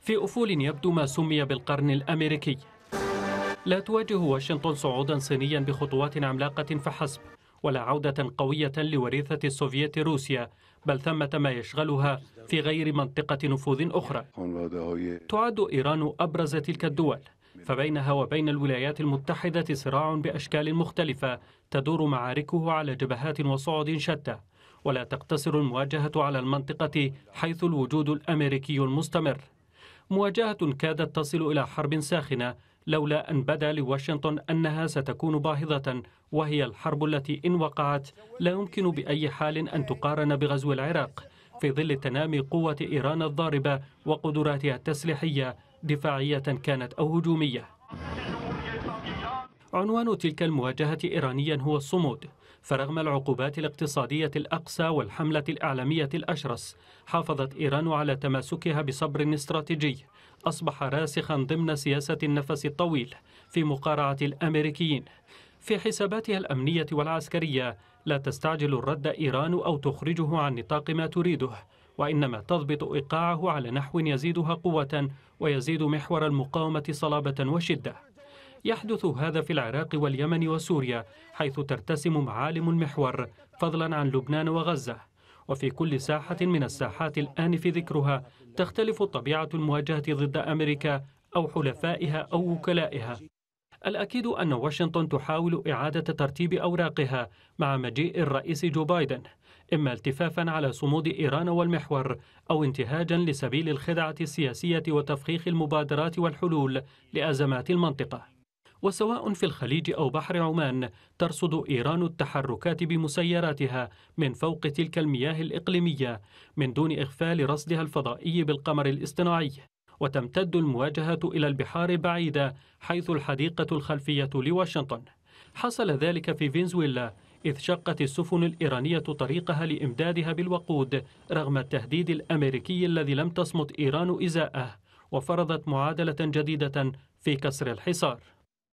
في أفول يبدو ما سمي بالقرن الأمريكي. لا تواجه واشنطن صعودا صينيا بخطوات عملاقة فحسب ولا عودة قوية لوريثة السوفييت روسيا بل ثمة ما يشغلها في غير منطقة نفوذ أخرى. تعد إيران أبرز تلك الدول فبينها وبين الولايات المتحدة صراع بأشكال مختلفة تدور معاركه على جبهات وصعد شتى. ولا تقتصر المواجهة على المنطقة حيث الوجود الأمريكي المستمر. مواجهة كادت تصل إلى حرب ساخنة لولا أن بدا لواشنطن أنها ستكون باهظة وهي الحرب التي إن وقعت لا يمكن بأي حال أن تقارن بغزو العراق في ظل تنامي قوة إيران الضاربة وقدراتها التسليحية دفاعية كانت أو هجومية. عنوان تلك المواجهة إيرانيا هو الصمود فرغم العقوبات الاقتصادية الأقصى والحملة الإعلامية الأشرس حافظت إيران على تماسكها بصبر استراتيجي أصبح راسخا ضمن سياسة النفس الطويل في مقارعة الأمريكيين. في حساباتها الأمنية والعسكرية لا تستعجل الرد إيران أو تخرجه عن نطاق ما تريده وإنما تضبط إيقاعه على نحو يزيدها قوة ويزيد محور المقاومة صلابة وشدة. يحدث هذا في العراق واليمن وسوريا حيث ترتسم معالم المحور فضلا عن لبنان وغزة. وفي كل ساحة من الساحات الآن في ذكرها تختلف طبيعة المواجهة ضد أمريكا أو حلفائها أو وكلائها. الأكيد أن واشنطن تحاول إعادة ترتيب أوراقها مع مجيء الرئيس جو بايدن إما التفافا على صمود إيران والمحور أو انتهاجا لسبيل الخدعة السياسية وتفخيخ المبادرات والحلول لأزمات المنطقة. وسواء في الخليج أو بحر عمان ترصد إيران التحركات بمسيراتها من فوق تلك المياه الإقليمية من دون إغفال رصدها الفضائي بالقمر الاصطناعي. وتمتد المواجهة إلى البحار البعيدة حيث الحديقة الخلفية لواشنطن. حصل ذلك في فنزويلا إذ شقت السفن الإيرانية طريقها لإمدادها بالوقود رغم التهديد الأمريكي الذي لم تصمت إيران إزاءه وفرضت معادلة جديدة في كسر الحصار.